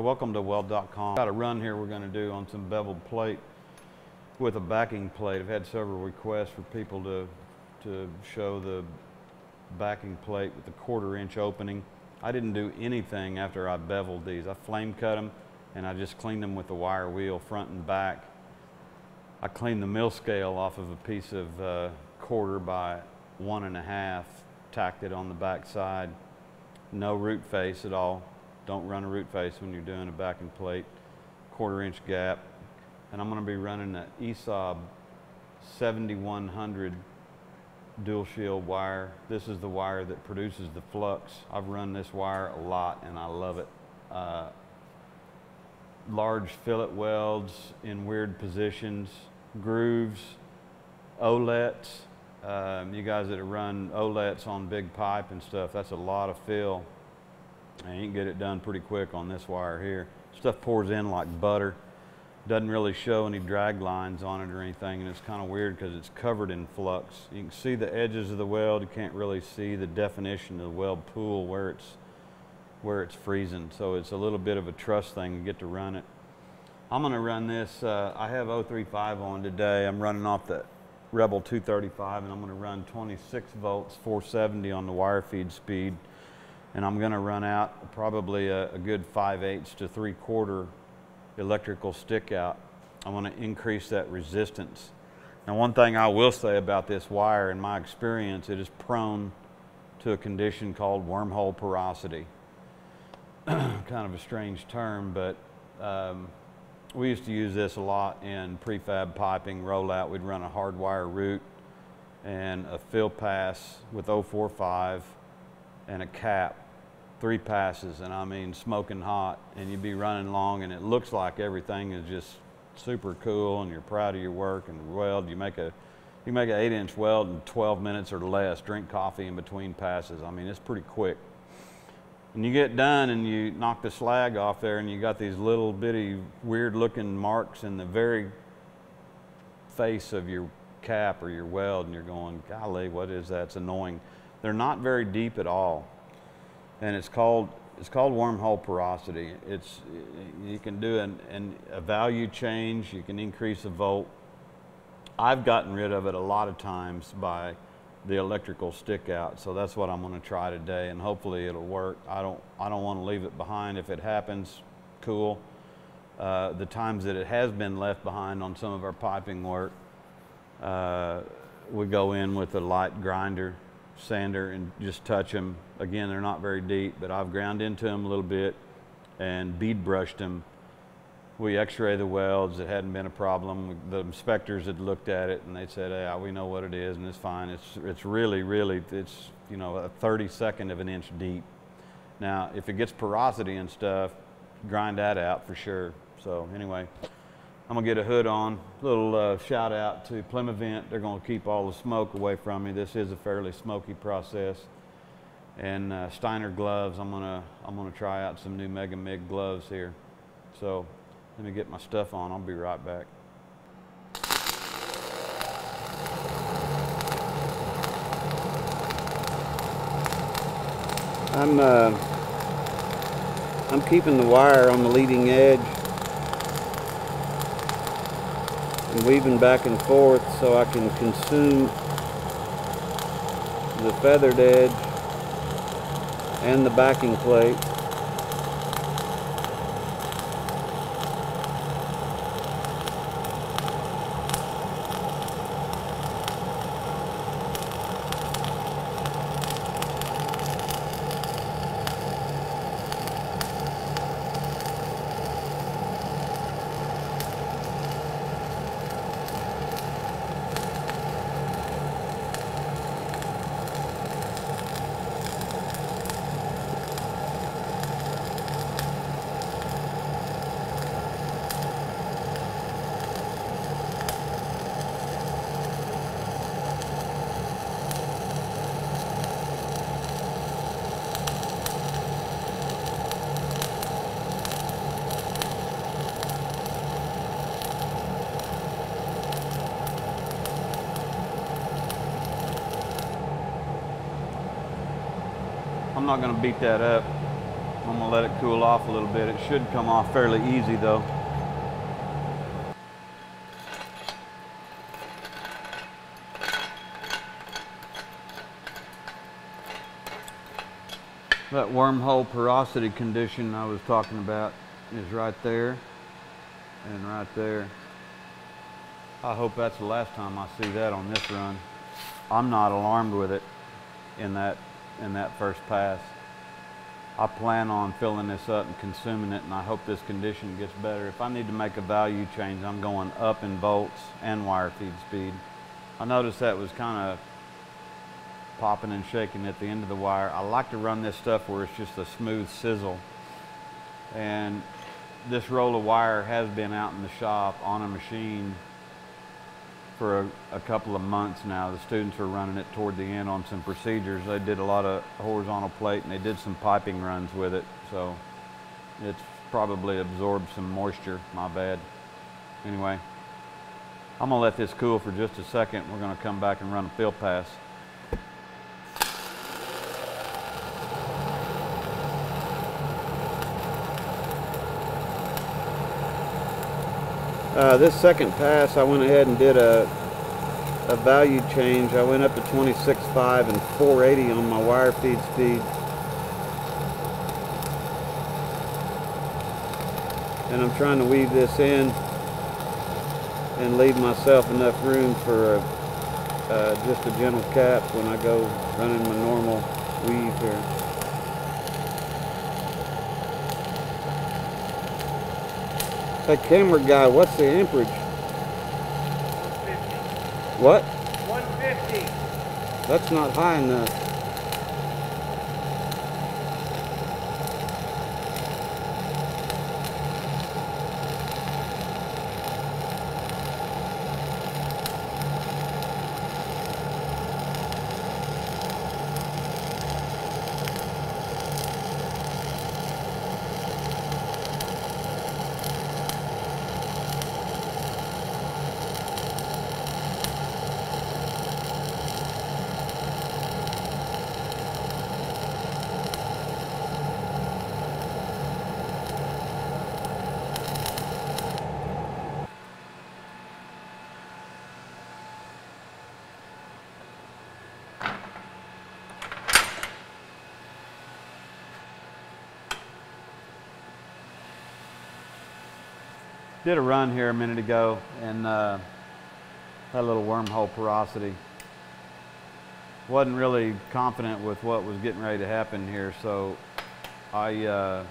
Welcome to weld.com. Got a run here we're going to do on some beveled plate with a backing plate. I've had several requests for people to, to show the backing plate with the quarter inch opening. I didn't do anything after I beveled these. I flame cut them and I just cleaned them with a wire wheel front and back. I cleaned the mill scale off of a piece of uh, quarter by one and a half, tacked it on the back side. No root face at all. Don't run a root face when you're doing a backing plate. Quarter inch gap. And I'm going to be running an ESAB 7100 dual shield wire. This is the wire that produces the flux. I've run this wire a lot and I love it. Uh, large fillet welds in weird positions, grooves, OLETs. Um, you guys that run OLETs on big pipe and stuff, that's a lot of fill. And you can get it done pretty quick on this wire here. Stuff pours in like butter. Doesn't really show any drag lines on it or anything, and it's kind of weird because it's covered in flux. You can see the edges of the weld. You can't really see the definition of the weld pool where it's where it's freezing. So it's a little bit of a trust thing to get to run it. I'm going to run this. Uh, I have 035 on today. I'm running off the Rebel 235, and I'm going to run 26 volts, 470 on the wire feed speed and I'm going to run out probably a, a good 5 eighths to 3 quarter electrical stick out. I want to increase that resistance. Now one thing I will say about this wire in my experience, it is prone to a condition called wormhole porosity. kind of a strange term, but um, we used to use this a lot in prefab piping rollout. We'd run a hard wire root and a fill pass with 045 and a cap, three passes, and I mean smoking hot, and you'd be running long, and it looks like everything is just super cool, and you're proud of your work and weld. You make a you make an eight inch weld in 12 minutes or less, drink coffee in between passes. I mean, it's pretty quick. And you get done and you knock the slag off there and you got these little bitty weird looking marks in the very face of your cap or your weld and you're going, golly, what is that? It's annoying. They're not very deep at all. And it's called, it's called wormhole porosity. It's, you can do an, an, a value change, you can increase a volt. I've gotten rid of it a lot of times by the electrical stick out. So that's what I'm going to try today and hopefully it'll work. I don't, I don't want to leave it behind. If it happens, cool. Uh, the times that it has been left behind on some of our piping work, uh, we go in with a light grinder sander and just touch them. Again, they're not very deep, but I've ground into them a little bit and bead brushed them. We x-ray the welds. It hadn't been a problem. The inspectors had looked at it and they said, "Yeah, we know what it is and it's fine. It's, it's really, really, it's, you know, a 32nd of an inch deep. Now, if it gets porosity and stuff, grind that out for sure. So anyway, I'm gonna get a hood on. Little uh, shout out to Plymovent. They're gonna keep all the smoke away from me. This is a fairly smoky process. And uh, Steiner gloves. I'm gonna I'm gonna try out some new Mega Mig gloves here. So let me get my stuff on. I'll be right back. I'm uh, I'm keeping the wire on the leading edge and weaving back and forth so I can consume the feathered edge and the backing plate. Not going to beat that up. I'm gonna let it cool off a little bit. It should come off fairly easy though. That wormhole porosity condition I was talking about is right there and right there. I hope that's the last time I see that on this run. I'm not alarmed with it in that in that first pass. I plan on filling this up and consuming it and I hope this condition gets better. If I need to make a value change, I'm going up in volts and wire feed speed. I noticed that was kind of popping and shaking at the end of the wire. I like to run this stuff where it's just a smooth sizzle. And this roll of wire has been out in the shop on a machine for a, a, couple of months now. The students are running it toward the end on some procedures. They did a lot of horizontal plate and they did some piping runs with it. So it's probably absorbed some moisture, my bad. Anyway, I'm gonna let this cool for just a second. We're gonna come back and run a field pass. Uh, this second pass, I went ahead and did a, a value change. I went up to 26.5 and 480 on my wire feed speed. And I'm trying to weave this in and leave myself enough room for a, uh, just a gentle cap when I go running my normal weave here. That camera guy, what's the amperage? 150. What? 150. That's not high enough. Did a run here a minute ago and uh, had a little wormhole porosity. Wasn't really confident with what was getting ready to happen here, so I uh,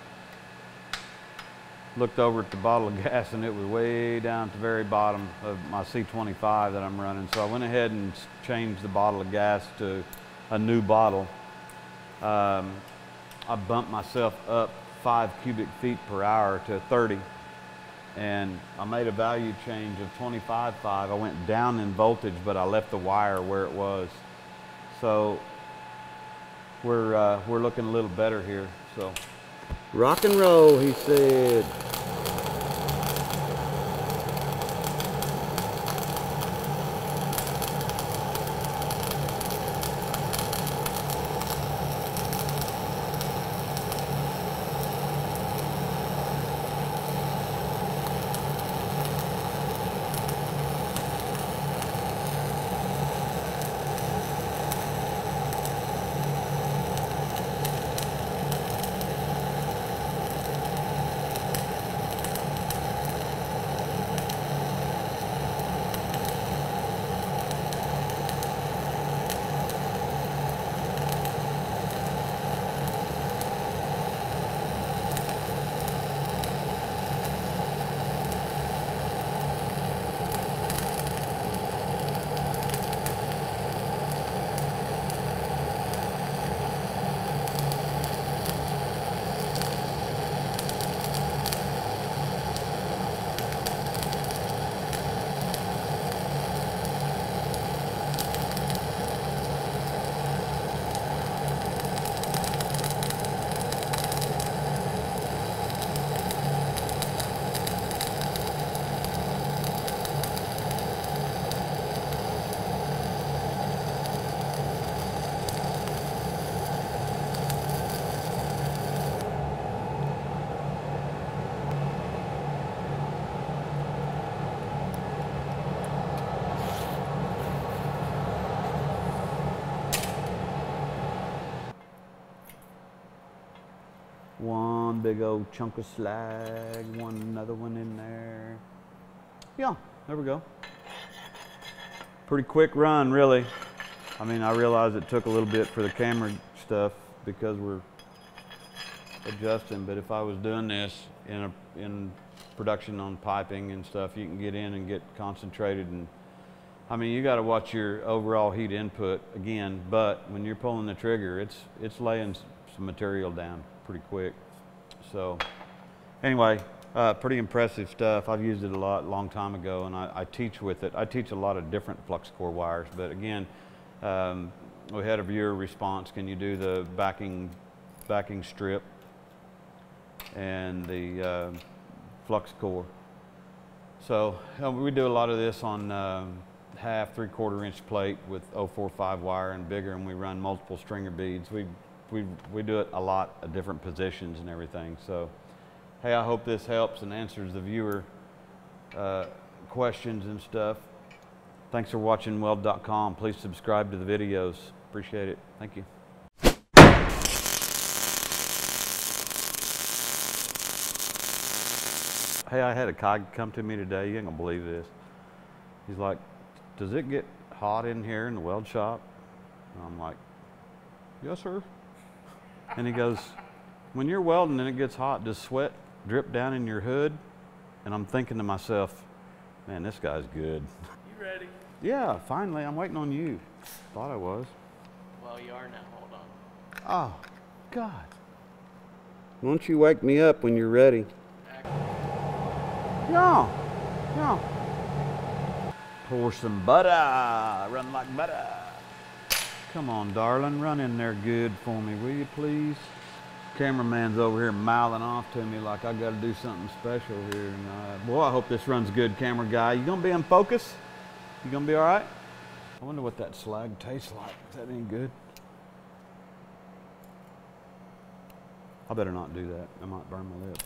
looked over at the bottle of gas and it was way down at the very bottom of my C25 that I'm running. So I went ahead and changed the bottle of gas to a new bottle. Um, I bumped myself up five cubic feet per hour to 30 and I made a value change of 25.5. I went down in voltage, but I left the wire where it was. So we're, uh, we're looking a little better here. So rock and roll, he said. One big old chunk of slag, one another one in there. Yeah, there we go. Pretty quick run, really. I mean, I realize it took a little bit for the camera stuff because we're adjusting, but if I was doing this in a, in production on piping and stuff, you can get in and get concentrated and I mean, you got to watch your overall heat input again, but when you're pulling the trigger, it's it's laying some material down pretty quick. So, anyway, uh, pretty impressive stuff. I've used it a lot, a long time ago, and I, I teach with it. I teach a lot of different flux core wires, but again, um, we had a viewer response. Can you do the backing backing strip and the uh, flux core? So uh, we do a lot of this on um, half, three quarter inch plate with 045 wire and bigger, and we run multiple stringer beads. We, we, we do it a lot of different positions and everything. So, hey, I hope this helps and answers the viewer uh, questions and stuff. Thanks for watching weld.com. Please subscribe to the videos. Appreciate it. Thank you. Hey, I had a guy come to me today. You ain't gonna believe this. He's like, "Does it get hot in here in the weld shop?" And I'm like, "Yes, sir." And he goes, "When you're welding and it gets hot, does sweat drip down in your hood?" And I'm thinking to myself, "Man, this guy's good." You ready? Yeah, finally, I'm waiting on you. Thought I was. Well, you are now. Hold on. Oh, God. Won't you wake me up when you're ready? No, no. Pour some butter. Run like butter. Come on, darling. Run in there good for me, will you please? Cameraman's over here mouthing off to me like I got to do something special here. Boy, I hope this runs good, camera guy. You gonna be in focus? You gonna be all right? I wonder what that slag tastes like. Is that any good? I better not do that. I might burn my lip.